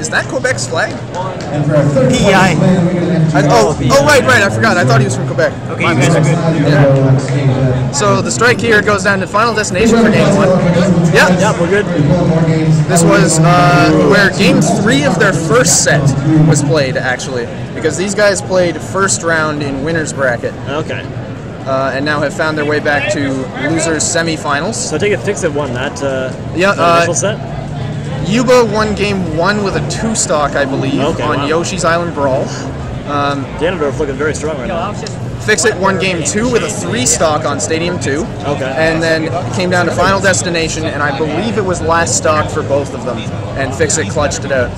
Is that Quebec's flag? And for our third place PEI. win, we're gonna enter I, oh, oh, right, right. I forgot. I thought he was from Quebec. Okay, you guys are good. Yeah. So the strike here goes down to final destination for game one. Yeah, Yeah, we're good. this was uh, where game three of their first set was played, actually, because these guys played first round in winners bracket Okay. uh, and now have found their way back to losers semifinals. So I take it FiXiT won that. Uh, Yeah, uh, initial set. EuBa won game one with a two stock, I believe, Okay, on wow. Yoshi's Island Brawl. Um, Ganondorf looking very strong right now. FiXiT won game two with a three stock on Stadium 2. Okay. And then it came down to Final Destination, and I believe it was last stock for both of them. And FiXiT clutched it out.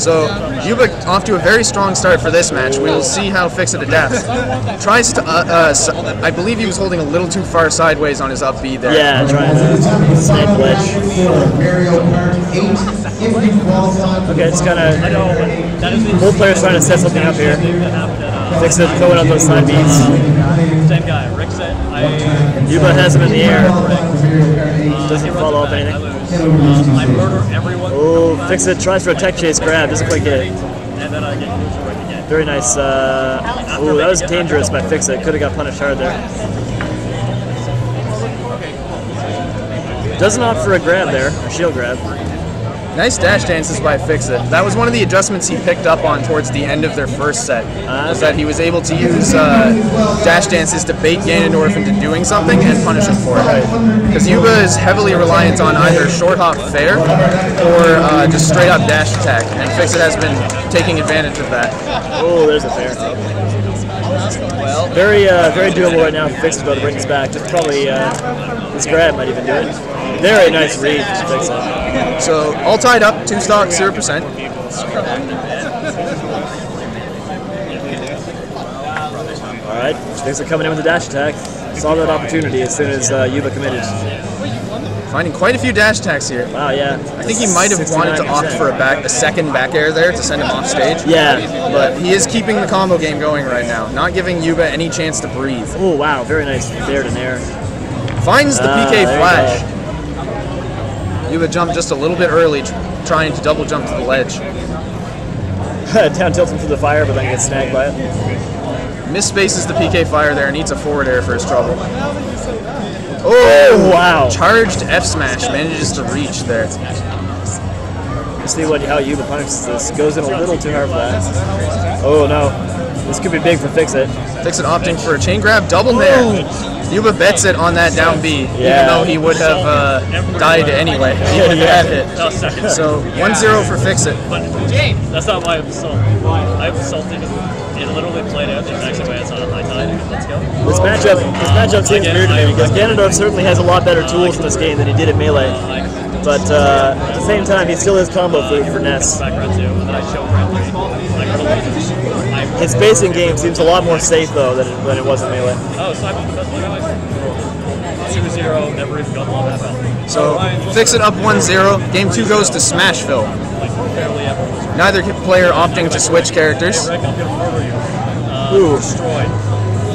So, EuBa off to a very strong start for this match. We will see how FiXiT adapts. Tries to, uh, uh, s- I believe he was holding a little too far sideways on his up B there. Yeah, trying to snake ledge. Mario Kart 8, if you qualify. Okay, it's kind of both players trying to set something up here. FiXiT, throwing out those side beats. Same guy. Rick said I, EuBa has him in the air. Mario Doesn't follow up I anything. lose. Um, I murder everyone, Oh, FiXiT tries for a tech chase grab. Doesn't quite get it. and then I get again. Very nice. Uh, oh, that was dangerous by FiXiT. Could have got punished hard there. Doesn't opt for a grab there, a shield grab. Nice dash dances by FiXiT. That was one of the adjustments he picked up on towards the end of their first set. Was that he was able to use uh, dash dances to bait Ganondorf into doing something and punish him for it. Because EuBa is heavily reliant on either short hop fair or uh, just straight up dash attack, and FiXiT has been taking advantage of that. Oh, there's a fair. Very, uh, very doable right now. for FiXiT though to bring us back. Just probably uh, this grab might even do it. Very nice read. to FiXiT. So all tied up, two stocks, zero percent. All right, FiXiT coming in with a dash attack. Saw that opportunity as soon as uh, EuBa committed. Finding quite a few dash attacks here. Wow, yeah. I think he might have wanted to opt for a back, a second back air there to send him off stage. Yeah. But he is keeping the combo game going right now, not giving EuBa any chance to breathe. Oh wow, very nice fair to nair. Finds the Ah, PK there you would jump just a little bit early, tr- trying to double jump to the ledge. Down tilts him through the fire, but then gets snagged by it. Misspaces the PK fire there, and needs a forward air for his trouble. Oh, wow. Oh, charged F smash, manages to reach there. Let's see what how you EuBa punishes this. Goes in a little too hard for that. Oh no. This could be big for FiXiT. Fix it opting for a chain grab, double nair. Oh. EuBa bets it on that down B, even though he would have uh, died anyway, even if that hit. That. So 1-0 for FiXiT. But that's not why I'm assault. I'm assaulted. It literally played out the exact same way I saw it high tide. Let's go. This matchup, this matchup seems Again, weird to me because Ganondorf certainly has a lot better tools in this game than he did at Melee. But uh, at the same time, he still is combo food for Ness. Background two, and then I show round three. I gotta lose. I, His spacing game seems a lot more safe though than it, than it was in Melee. oh, so I'm the best player. 2-0, never even got one that bell. So FiXiT up 1-0. Game 2 goes to Smashville. Like, barely ever. Neither player opting to switch characters. Rick, I'm gonna murder you. Uh, Ooh. Destroy.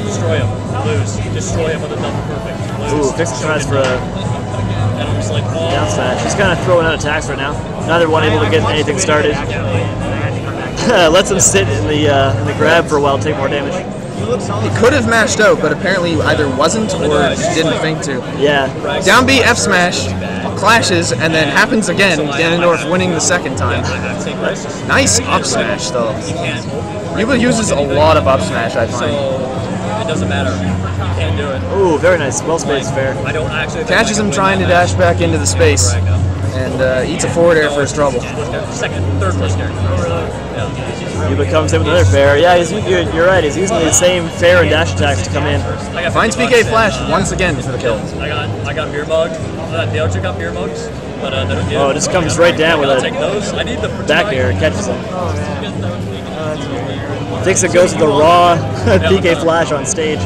Destroy him. Lose. Destroy him with a double perfect. Lose. Ooh, FiXiT tries for a And I'm just like, oh. down smash. He's kind of throwing out attacks right now. Neither one able to get anything started. Lets him sit in the uh, in the grab for a while, take more damage. He could have mashed out, but apparently either wasn't or didn't think to. Yeah, Down B F smash, clashes, and then happens again. Ganondorf winning the second time. Nice up smash though. EuBa uses a lot of up smash, I So find. it doesn't matter. You can't do it. Ooh, very nice. Well spaced fair. I don't actually. Catches him trying to dash back into the space match. And uh, eats a forward air for his trouble. Second, third place character. Yeah. EuBa comes in with another fair. Yeah, he's, you're, you're right. He's using the same fair and dash attacks to come in. I got Finds PK. Flash once again for the kill. I got I got beer mug. Uh, they also got beer mugs, but uh, they don't get. Oh, it just comes right down with I'll take those. I need the back air, catches him. Thinks it goes with the raw PK Flash on stage.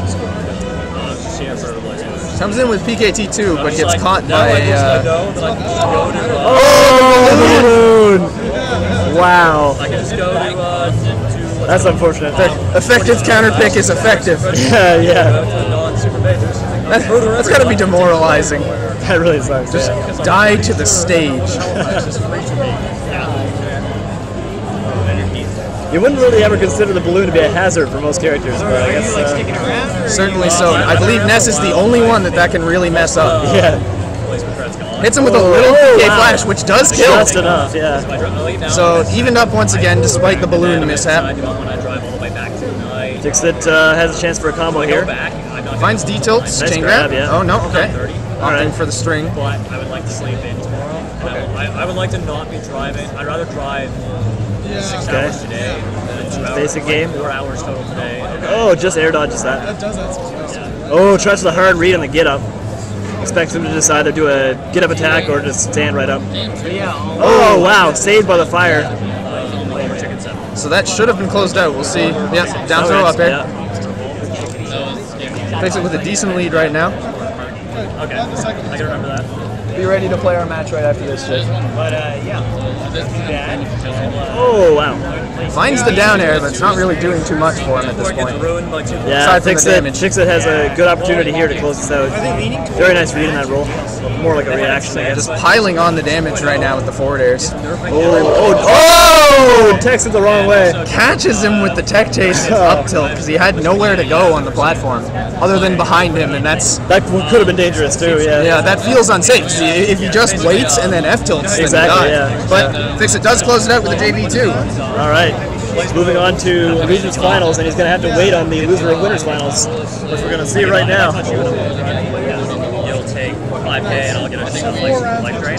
She has her place. Comes in with PKT2, but gets like, caught by. I just Uh, know that I go to. Uh, Oh, balloon! Wow, I can just go to. Uh, to that's unfortunate. effective counter pick is effective. Yeah, yeah. non super majors. That, that's got to be demoralizing. That really sucks. Just yeah. die to the stage. You wouldn't really ever consider the balloon to be a hazard for most characters, but I guess. Uh, Certainly so. I believe Ness is the only one that that can really mess up. yeah, Hits him with a little PK wow. flash, which does kill. just enough. Yeah. So evened up once again, despite the balloon mishap. I want drive all the way back to night. FiXiT uh, has a chance for a combo here. back. I'm not Finds D tilts, Nice chain grab, grab. yeah. Oh no, okay. Opting Alright. for the string. but I would like to sleep in tomorrow. And I, would- I, I would like to not be driving. I'd rather drive six Okay. hours today than two hours. Basic like game. Four hours total today. Oh, just air dodges that. Oh, tries the hard read on the get up. Expects him to just either do a get up attack or just stand right up. Oh wow, saved by the fire. So that should have been closed out. We'll see. Yeah, down throw up air. Yeah. Takes it with a decent lead right now. Okay, I can remember that. Be ready to play our match right after this, Jake. But uh, yeah, bad. Oh wow. Finds the down air, but it's not really doing too much for him at this Before it gets point. ruined by two. Yeah, Aside from the FiXiT, has a good opportunity here to close this out. Very nice read in that roll. More like a reaction, I guess. Just piling on the damage right now with the forward airs. Oh, oh, oh! oh! texted the wrong way. Catches him with the tech chase up tilt because he had nowhere to go on the platform other than behind him, and that's That could have been dangerous too. Yeah. yeah, that feels unsafe. If he just waits and then F tilts, Exactly, yeah. But FiXiT does close it out with a JB too. All right. Moving on to Regions Finals, and he's going to have to wait on the loser of Winners Finals, which we're going to see right now. You'll take 5k and I'll get a like drain.